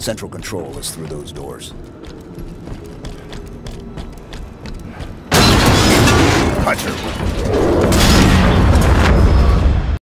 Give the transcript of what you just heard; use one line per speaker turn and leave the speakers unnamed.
Central control is through those doors. Hunter